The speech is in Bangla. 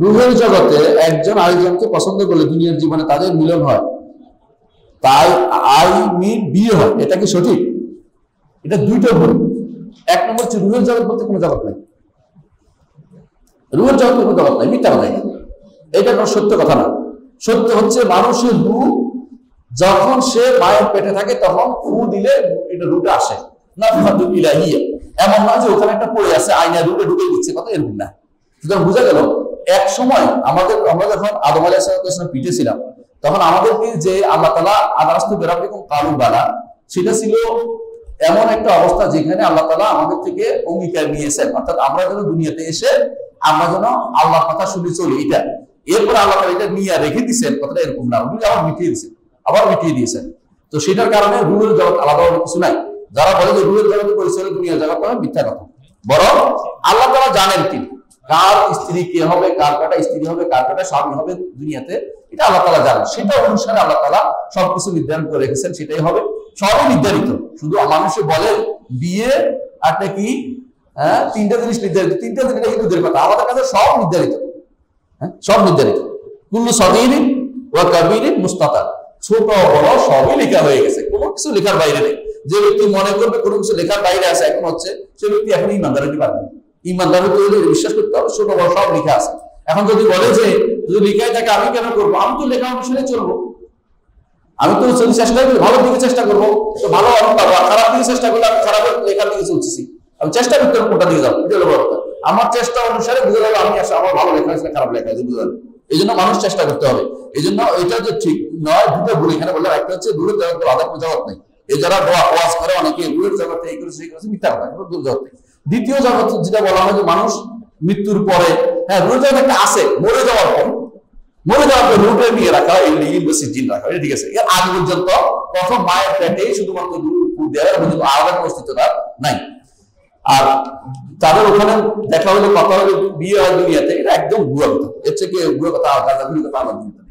রুহের জগতে একজন আরেকজনকে পছন্দ করলে দুনিয়ার জীবনে তাদের মিলন হয়। তাই আই মিন বিয়ে হয়। এটা কি সঠিক? এটা দুইটা ভুল। এক নম্বর হচ্ছে রুহের জগৎ বলতে কোনো জগৎ নাই। রুহের জগৎ কোনো জগৎ নাই, মিথ্যা কথা এটা। কোনো সত্য কথা না। সত্য হচ্ছে মানুষের রু যখন সে মায়ের পেটে থাকে, তখন ফু দিলে এটা রুটে আসে। না ইলাহিয়া। এমন নয় যে ওখানে একটা পড়ে আছে আইনা রুটে ঢুকে দিচ্ছে, কথা এরকম না। সুতরাং বোঝা গেল, এক সময় আমাদের, আমরা যখন আদম সালাম পিঠে ছিলাম, তখন আমাদেরকে যে আল্লাহ তালা আদারস্ত বেরাবিকুম কালু বালা, সেটা ছিল এমন একটা অবস্থা যেখানে আল্লাহ তালা আমাদের থেকে অঙ্গীকার নিয়েছেন। অর্থাৎ আমরা যেন দুনিয়াতে এসে, আমরা যেন আল্লাহর কথা শুনে চলি, এটা। এরপরে আল্লাহ তালা এটা নিয়ে রেখে দিয়েছেন, কথাটা এরকম না। উনি আবার মিটিয়ে দিয়েছেন, আবার মিটিয়ে দিয়েছেন। তো সেটার কারণে রুহের জগৎ আলাদা কিছু নাই। যারা বলে যে রুহের জগতে পরিচয় দুনিয়ার জগৎ মিথ্যা কথা। বরং আল্লাহ তালা জানেন কি কার স্ত্রী কে হবে, কার কাটা স্ত্রী হবে, কার কাটা স্বামী হবে দুনিয়াতে, এটা আল্লাহ তালা জানেন। সেটা অনুসারে আল্লাহ তালা সবকিছু নির্ধারণ করে রেখেছেন, সেটাই হবে। সবই নির্ধারিত। শুধু মানুষে বলে, বিয়ে একটা কি? হ্যাঁ তিনটা জিনিস নির্ধারিত। তিনটা জিনিস কিন্তু কথা। আমাদের কাছে সব নির্ধারিত। হ্যাঁ সব নির্ধারিত। কুল্লু সদিরিন ও কাবিরিন ছোট বড় সবই লেখা হয়ে গেছে। কোনো কিছু লেখার বাইরে নেই। যে ব্যক্তি মনে করবে কোনো কিছু লেখার বাইরে আছে, এখন হচ্ছে, সে ব্যক্তি এখন ইমানদার পারবে না। ইমানদার হতে হলে বিশ্বাস করতে হবে, ছোট বড় সব লেখা আছে। এখন যদি বলে যে, যদি লেখাই থাকে, আমি কেন করব? আমি তো লেখা অনুসারে চলবো। আমি তো চেষ্টা করি, ভালো দিকে চেষ্টা করব। তো ভালো আমি পাবো খারাপ দিকে চেষ্টা করলে আমি খারাপ লেখার দিকে চলতেছি। আমি চেষ্টা করতে হবে কোনটা দিকে যাব, এটা হলো বড় কথা। আমার চেষ্টা অনুসারে বুঝে যাবে আমি আসলে আমার ভালো লেখা আছে, খারাপ লেখা আছে বুঝে এই জন্য মানুষ চেষ্টা করতে হবে। এই জন্য এটা যে ঠিক নয়, দুটো ভুল। এখানে বললাম, একটা হচ্ছে দূরের জগৎ আলাদা কোনো জগৎ নেই। এই যারা ওয়াজ করে, অনেকে দূরের জগতে এই করেছে এই করেছে, মিথ্যা কথা দূর জগৎ নেই। দ্বিতীয় জগৎ যেটা বলা হয় যে মানুষ মৃত্যুর পরে হ্যাঁ জগৎ একটা আছে, মরে যাওয়ার পর, মরে যাওয়ার পর রুটে নিয়ে রাখা হয় এগুলি ইউনিভার্সিটি জিন রাখা হয়, ঠিক আছে? এর আগে পর্যন্ত প্রথম মায়ের পেটে শুধুমাত্র রূপ দেওয়ার পর্যন্ত আলাদা অস্তিত্বটা নাই। আর তাদের ওখানে দেখা হলো কথা হলো বিয়ে হয় দুনিয়াতে, এটা একদম কথা। এর থেকে ভুয়া কথা গাঁজা কথা দুনিয়াতে